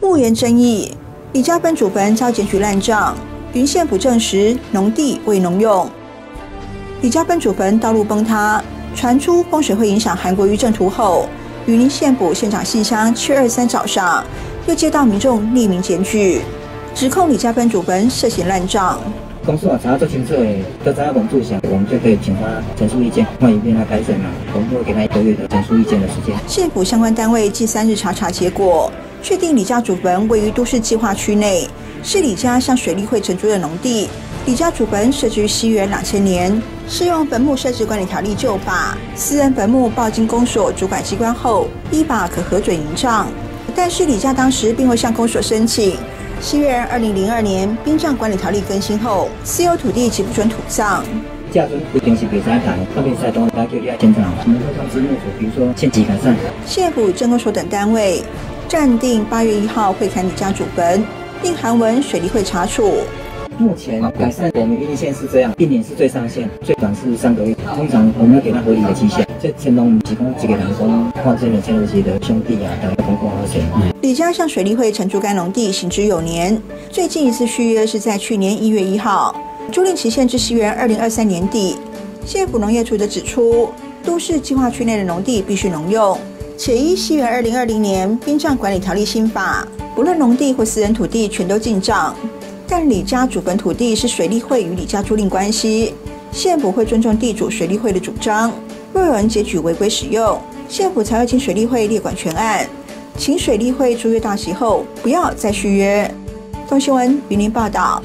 墓园争议，李家奔祖坟遭检举烂账，云县府证实农地未农用。李家奔祖坟道路崩塌，传出风水会影响韩国瑜正图后，云林县府县长信箱七月二三早上又接到民众匿名检举，指控李家奔祖坟涉嫌烂账。公司啊查做清楚的，都在文注下，我们就可以请他陈述意见，换一遍他改审嘛，我们会给他一个月的陈述意见的时间。县府相关单位近三日查查结果，确定李家祖坟位于都市计划区内，是李家向水利会承租的农地。李家祖坟设置于西元两千年，适用坟墓设置管理条例旧法，私人坟墓报经公所主管机关后，依法可核准营葬。但是李家当时并未向公所申请。西元二零零二年殡葬管理条例更新后，私有土地即不准土葬。价大就要检查，我们会通知幕府，比如说限期改善。县府、政工所等单位暂定八月一号会勘李家祖坟，并函文水利会查处。目前改善我们运线是这样，一年是最上限，最短是三个月。通常我们要给他合理的期限。这乾隆提供几个人工换这个乾隆级的兄弟啊，等公共和谐。李家向水利会承租该农地行之有年，最近一次续约是在去年一月一号，租赁期限至西元二零二三年底。县府农业处则指出，都市计划区内的农地必须农用，且依西元二零二零年殡葬管理条例新法，不论农地或私人土地全都进账。但李家祖坟土地是水利会与李家租赁关系，县府会尊重地主水利会的主张。若有人检举违规使用，县府才会请水利会列管全案，请水利会租约到期后不要再续约。东新闻云林报道。